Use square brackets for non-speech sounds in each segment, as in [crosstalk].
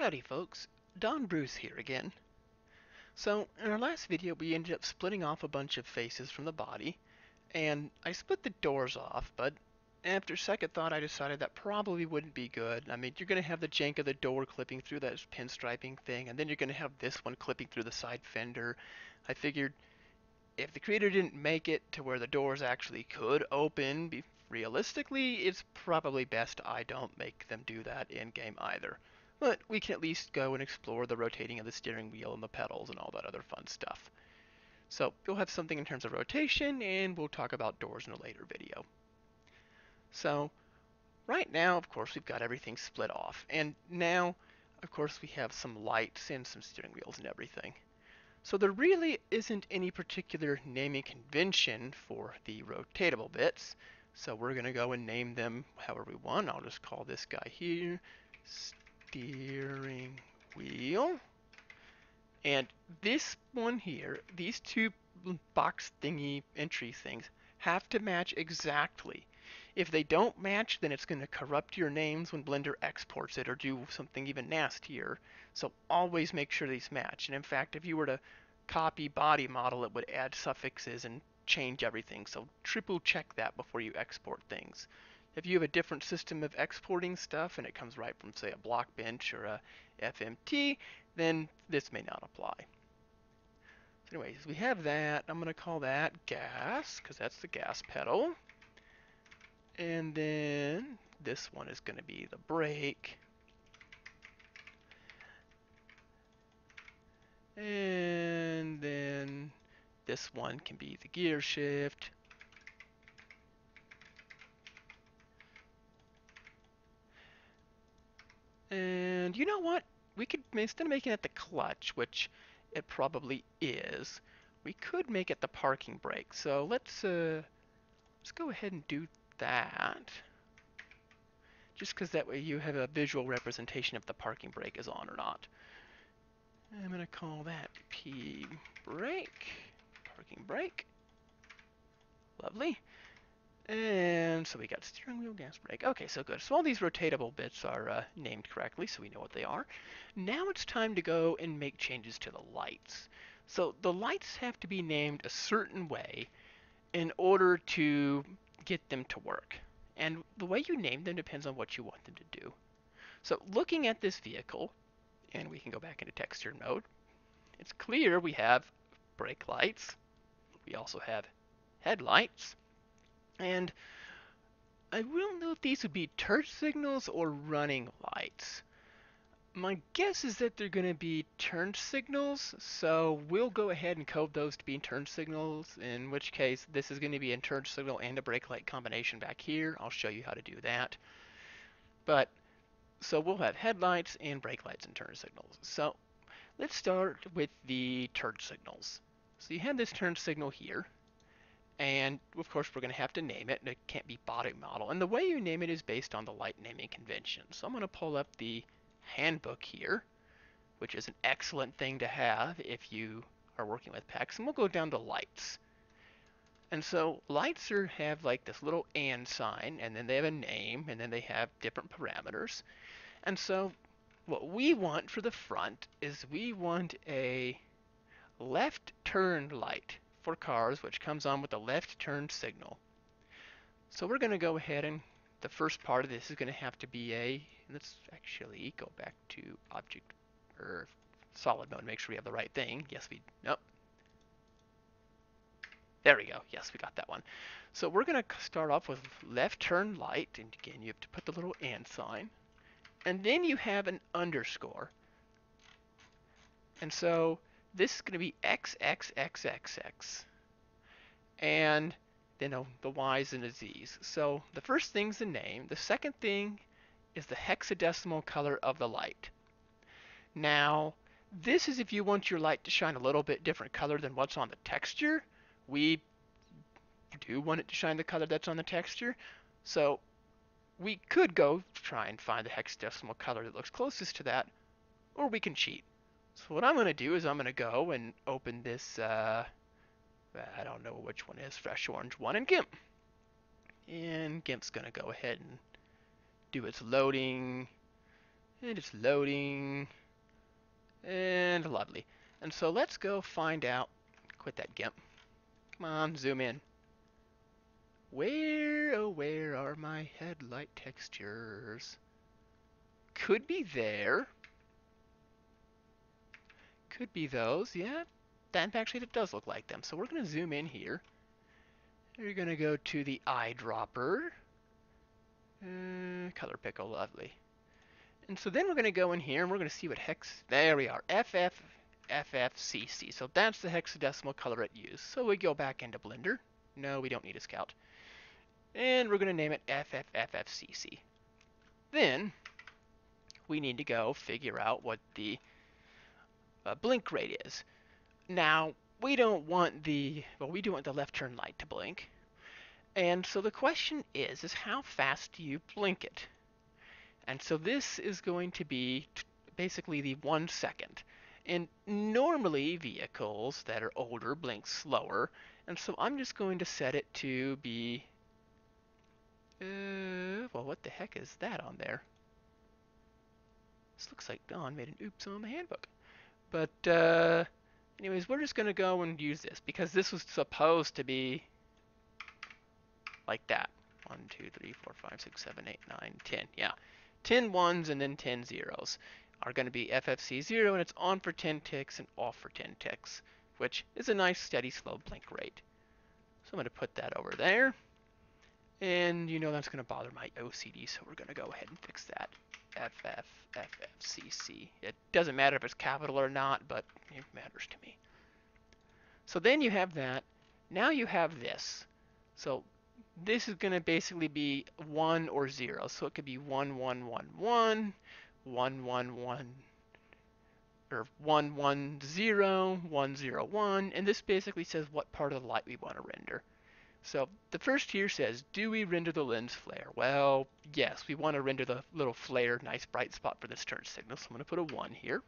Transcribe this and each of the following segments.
Howdy folks, Don Bruce here again. So, in our last video we ended up splitting off a bunch of faces from the body, and I split the doors off, but after second thought I decided that probably wouldn't be good. I mean, you're going to have the jank of the door clipping through that pinstriping thing, and then you're going to have this one clipping through the side fender. I figured if the creator didn't make it to where the doors actually could open, realistically, it's probably best I don't make them do that in-game either but we can at least go and explore the rotating of the steering wheel and the pedals and all that other fun stuff. So you'll have something in terms of rotation, and we'll talk about doors in a later video. So right now, of course, we've got everything split off. And now, of course, we have some lights and some steering wheels and everything. So there really isn't any particular naming convention for the rotatable bits. So we're going to go and name them however we want. I'll just call this guy here steering wheel. And this one here, these two box thingy entry things, have to match exactly. If they don't match, then it's going to corrupt your names when Blender exports it or do something even nastier. So always make sure these match. And in fact, if you were to copy body model, it would add suffixes and change everything. So triple check that before you export things. If you have a different system of exporting stuff and it comes right from, say, a Blockbench or a FMT, then this may not apply. So anyways, we have that. I'm going to call that gas, because that's the gas pedal. And then this one is going to be the brake. And then this one can be the gear shift. And you know what? We could, instead of making it the clutch, which it probably is, we could make it the parking brake. So let's, uh, let's go ahead and do that. Just because that way you have a visual representation if the parking brake is on or not. I'm going to call that P brake, parking brake. Lovely. And so we got steering wheel, gas brake. Okay, so good. So all these rotatable bits are uh, named correctly, so we know what they are. Now it's time to go and make changes to the lights. So the lights have to be named a certain way in order to get them to work. And the way you name them depends on what you want them to do. So looking at this vehicle, and we can go back into texture mode, it's clear we have brake lights. We also have headlights. And I don't know if these would be turn signals or running lights. My guess is that they're going to be turn signals, so we'll go ahead and code those to be turn signals, in which case this is going to be a turn signal and a brake light combination back here. I'll show you how to do that. But, so we'll have headlights and brake lights and turn signals. So, let's start with the turn signals. So you have this turn signal here, and of course, we're going to have to name it. It can't be body model. And the way you name it is based on the light naming convention. So I'm going to pull up the handbook here, which is an excellent thing to have if you are working with PEX. And we'll go down to lights. And so lights are, have like this little and sign, and then they have a name, and then they have different parameters. And so what we want for the front is we want a left turn light for cars, which comes on with a left turn signal. So we're going to go ahead and the first part of this is going to have to be a, let's actually go back to object or solid mode, make sure we have the right thing. Yes, we, nope. There we go. Yes, we got that one. So we're going to start off with left turn light, and again, you have to put the little and sign. And then you have an underscore. And so this is going to be XXXXX. And then you know, the Y's and the Z's. So the first thing's the name. The second thing is the hexadecimal color of the light. Now, this is if you want your light to shine a little bit different color than what's on the texture. We do want it to shine the color that's on the texture. So we could go try and find the hexadecimal color that looks closest to that, or we can cheat. So what I'm going to do is I'm going to go and open this, uh, I don't know which one is, Fresh Orange 1 and GIMP. And GIMP's going to go ahead and do its loading. And it's loading. And lovely. And so let's go find out. Quit that GIMP. Come on, zoom in. Where, oh, where are my headlight textures? Could be there. Could be those, yeah. That actually it does look like them. So we're going to zoom in here. You're going to go to the eyedropper. Uh, color pickle, lovely. And so then we're going to go in here and we're going to see what hex, there we are, FF, FFCC. So that's the hexadecimal color it used. So we go back into Blender. No, we don't need a scout. And we're going to name it FFFFCC. Then we need to go figure out what the uh, blink rate is. Now, we don't want the, well, we do want the left turn light to blink. And so the question is, is how fast do you blink it? And so this is going to be basically the one second. And normally vehicles that are older blink slower. And so I'm just going to set it to be, uh, well, what the heck is that on there? This looks like Don made an oops on the handbook. But uh, anyways, we're just going to go and use this because this was supposed to be like that. 1, 2, 3, 4, 5, 6, 7, 8, 9, 10. Yeah. 10 ones and then 10 zeros are going to be FFC 0 and it's on for 10 ticks and off for 10 ticks, which is a nice steady slow blink rate. So I'm going to put that over there. And you know that's going to bother my OCD, so we're going to go ahead and fix that. FF, FFCC. It doesn't matter if it's capital or not, but it matters to me. So then you have that. Now you have this. So this is going to basically be 1 or 0. So it could be 1, 1, 1, 1, 1, 1, 1, or 1, 1, 0, 1, 0, 1. And this basically says what part of the light we want to render. So the first here says, do we render the lens flare? Well, yes, we want to render the little flare, nice bright spot for this turn signal. So I'm going to put a 1 here.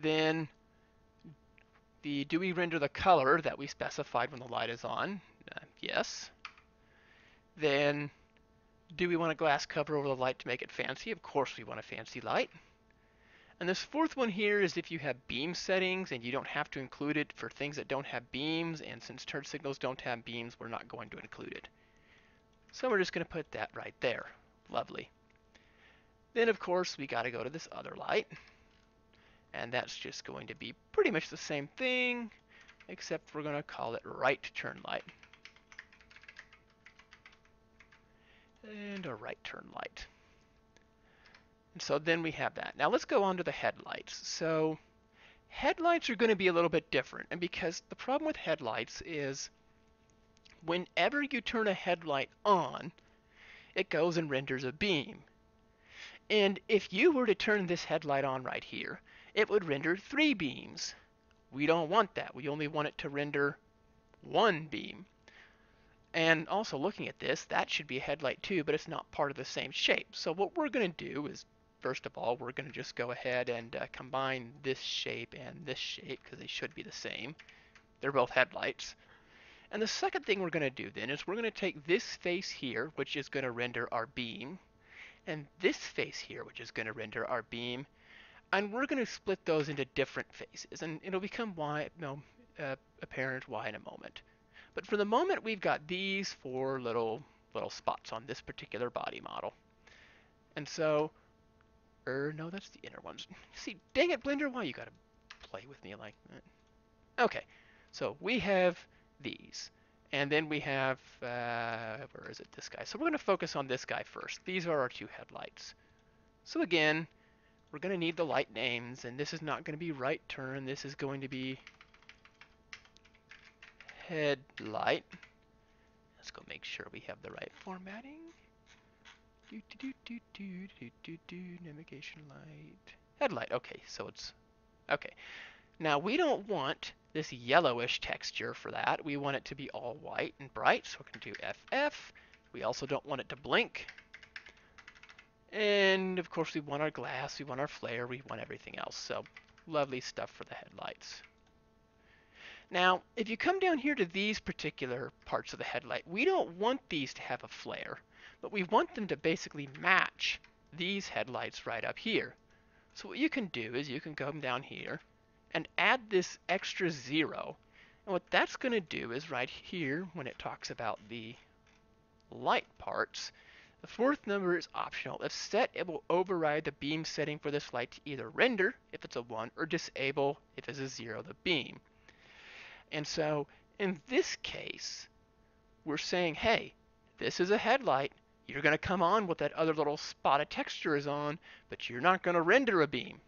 Then the do we render the color that we specified when the light is on? Uh, yes. Then do we want a glass cover over the light to make it fancy? Of course we want a fancy light. And this fourth one here is if you have beam settings and you don't have to include it for things that don't have beams, and since turn signals don't have beams, we're not going to include it. So we're just going to put that right there. Lovely. Then of course we got to go to this other light, and that's just going to be pretty much the same thing, except we're going to call it right turn light. And a right turn light. And so then we have that. Now let's go on to the headlights. So headlights are going to be a little bit different. And because the problem with headlights is whenever you turn a headlight on, it goes and renders a beam. And if you were to turn this headlight on right here, it would render three beams. We don't want that. We only want it to render one beam. And also looking at this, that should be a headlight too, but it's not part of the same shape. So what we're going to do is first of all, we're going to just go ahead and uh, combine this shape and this shape because they should be the same. They're both headlights. And the second thing we're going to do then is we're going to take this face here, which is going to render our beam, and this face here, which is going to render our beam, and we're going to split those into different faces, and it'll become why, know, uh, apparent why in a moment. But for the moment, we've got these four little little spots on this particular body model. And so Er, no, that's the inner ones. [laughs] See, dang it, Blender, why you gotta play with me like that? Okay, so we have these. And then we have, uh, where is it, this guy. So we're going to focus on this guy first. These are our two headlights. So again, we're going to need the light names, and this is not going to be right turn. This is going to be headlight. Let's go make sure we have the right formatting. Do, do, do, do, do, do, do, navigation light. Headlight, okay, so it's, okay. Now we don't want this yellowish texture for that. We want it to be all white and bright, so we're going to do FF. We also don't want it to blink. And of course we want our glass, we want our flare, we want everything else. So lovely stuff for the headlights. Now, if you come down here to these particular parts of the headlight, we don't want these to have a flare but we want them to basically match these headlights right up here. So what you can do is you can come down here and add this extra zero. And what that's going to do is right here when it talks about the light parts, the fourth number is optional. If set, it will override the beam setting for this light to either render, if it's a 1, or disable, if it's a 0, the beam. And so, in this case, we're saying, hey, this is a headlight. You're going to come on with that other little spot of texture is on, but you're not going to render a beam.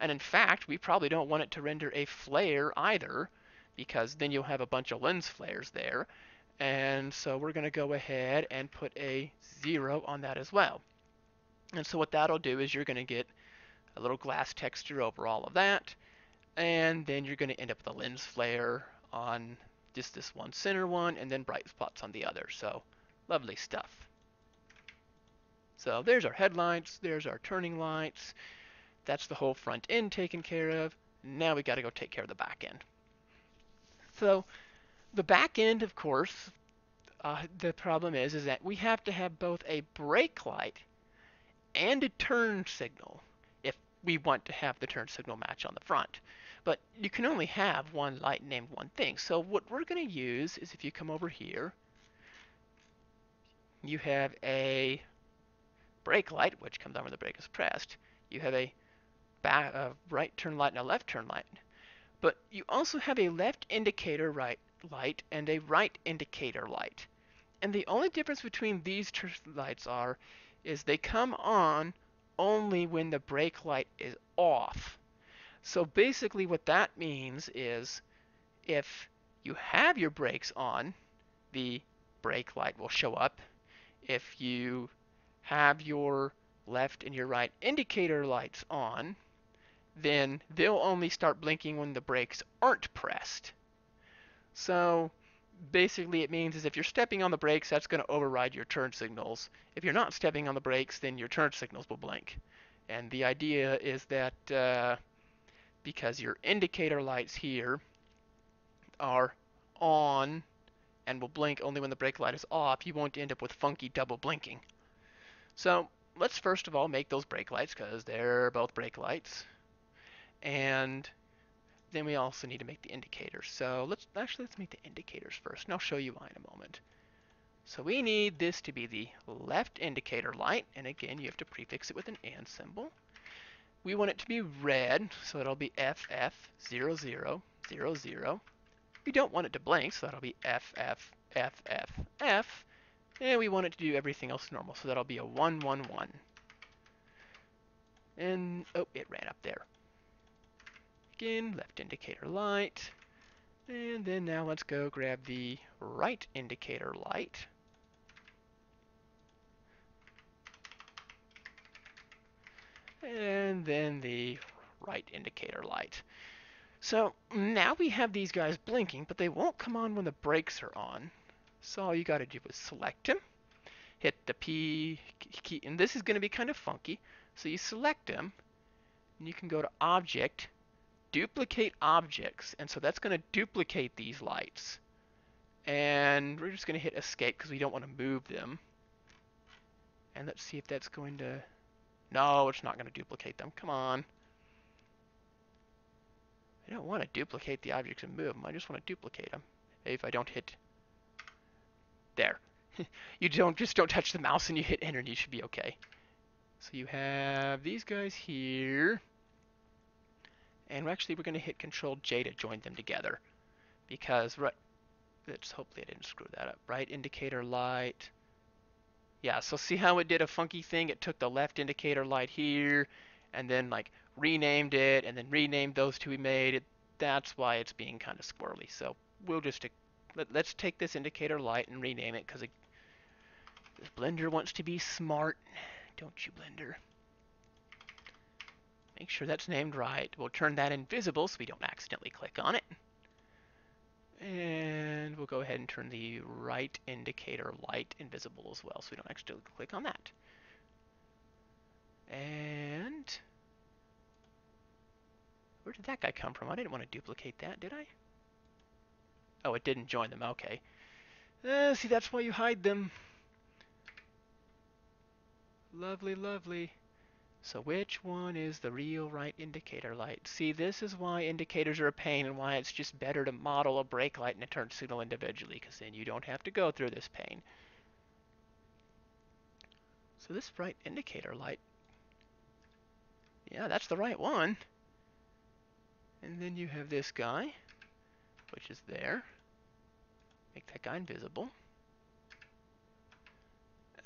And in fact, we probably don't want it to render a flare either, because then you'll have a bunch of lens flares there. And so we're going to go ahead and put a 0 on that as well. And so what that'll do is you're going to get a little glass texture over all of that. And then you're going to end up with a lens flare on just this one center one and then bright spots on the other. So lovely stuff. So there's our headlights, there's our turning lights. That's the whole front end taken care of. Now we got to go take care of the back end. So the back end, of course, uh, the problem is is that we have to have both a brake light and a turn signal if we want to have the turn signal match on the front. But you can only have one light named one thing. So what we're going to use is if you come over here, you have a brake light, which comes on when the brake is pressed. You have a, back, a right turn light and a left turn light. But you also have a left indicator right light and a right indicator light. And the only difference between these two lights are is they come on only when the brake light is off. So basically what that means is if you have your brakes on, the brake light will show up. If you have your left and your right indicator lights on, then they'll only start blinking when the brakes aren't pressed. So basically it means is if you're stepping on the brakes, that's going to override your turn signals. If you're not stepping on the brakes, then your turn signals will blink. And the idea is that uh, because your indicator lights here are on and will blink only when the brake light is off, you won't end up with funky double blinking. So let's first of all make those brake lights because they're both brake lights. And then we also need to make the indicators. So let's actually let's make the indicators first, and I'll show you why in a moment. So we need this to be the left indicator light, and again you have to prefix it with an and symbol. We want it to be red, so it'll be FF0000. We don't want it to blink, so that'll be FFFFF. And we want it to do everything else normal, so that'll be a 111. And, oh, it ran up there again, left indicator light. And then now let's go grab the right indicator light. And then the right indicator light. So now we have these guys blinking, but they won't come on when the brakes are on. So all you got to do is select him, hit the P key, and this is going to be kind of funky. So you select him, and you can go to Object, duplicate objects. And so that's going to duplicate these lights. And we're just going to hit escape because we don't want to move them. And let's see if that's going to... No, it's not going to duplicate them. Come on. I don't want to duplicate the objects and move them. I just want to duplicate them. If I don't hit... There. [laughs] you don't just don't touch the mouse and you hit enter and you should be okay. So you have these guys here. And actually we're going to hit Control J to join them together. Because right let's hopefully I didn't screw that up. Right indicator light. Yeah so see how it did a funky thing? It took the left indicator light here and then like renamed it and then renamed those two we made. It that's why it's being kind of squirrely. So we'll just let, us take this indicator light and rename it because Blender wants to be smart don't you Blender Make sure that's named right. We'll turn that invisible so we don't accidentally click on it. And we'll go ahead and turn the right indicator light invisible as well so we don't accidentally click on that. And where did that guy come from? I didn't want to duplicate that, did I? Oh, it didn't join them. Okay. Uh, see, that's why you hide them. Lovely, lovely. So which one is the real right indicator light? See, this is why indicators are a pain and why it's just better to model a brake light and a turn signal individually, because then you don't have to go through this pain. So this right indicator light, yeah, that's the right one. And then you have this guy, which is there. Make that guy invisible.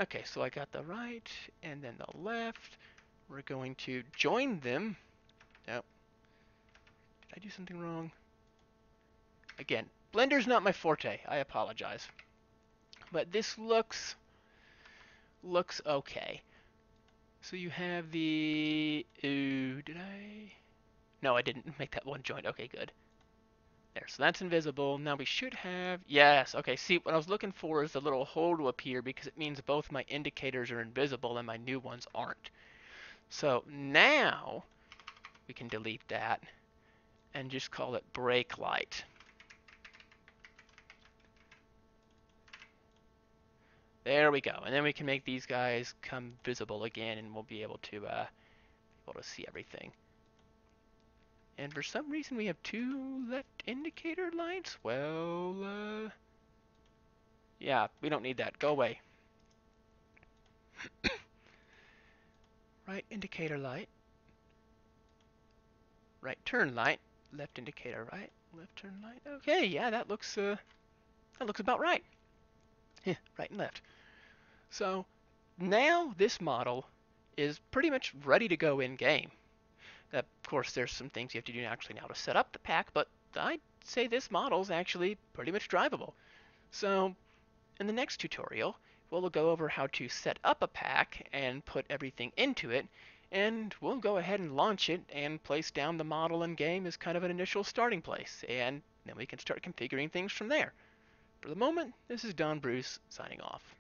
Okay, so I got the right and then the left. We're going to join them. No. Did I do something wrong? Again, Blender's not my forte. I apologize. But this looks looks okay. So you have the ooh, did I No, I didn't [laughs] make that one joint. Okay, good. There, so that's invisible. Now we should have, yes, okay, see, what I was looking for is the little hole to appear because it means both my indicators are invisible and my new ones aren't. So now we can delete that and just call it brake light. There we go. And then we can make these guys come visible again and we'll be able to uh, be able to see everything. And for some reason we have two left indicator lights. Well, uh, yeah, we don't need that. Go away. [coughs] right indicator light, right turn light, left indicator right, left turn light. Okay, yeah, that looks uh, that looks about right. Yeah, [laughs] right and left. So now this model is pretty much ready to go in game. Uh, of course, there's some things you have to do actually now to set up the pack, but I'd say this model is actually pretty much drivable. So in the next tutorial, we'll go over how to set up a pack and put everything into it, and we'll go ahead and launch it and place down the model and game as kind of an initial starting place, and then we can start configuring things from there. For the moment, this is Don Bruce signing off.